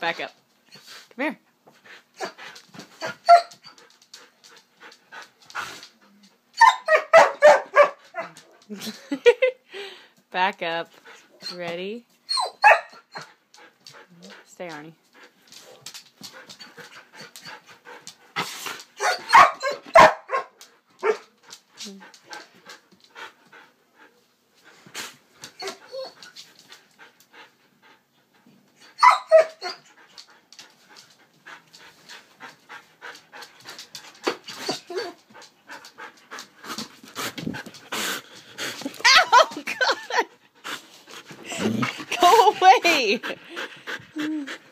Back up. Come here. Back up. Ready? Stay, Arnie. Wait.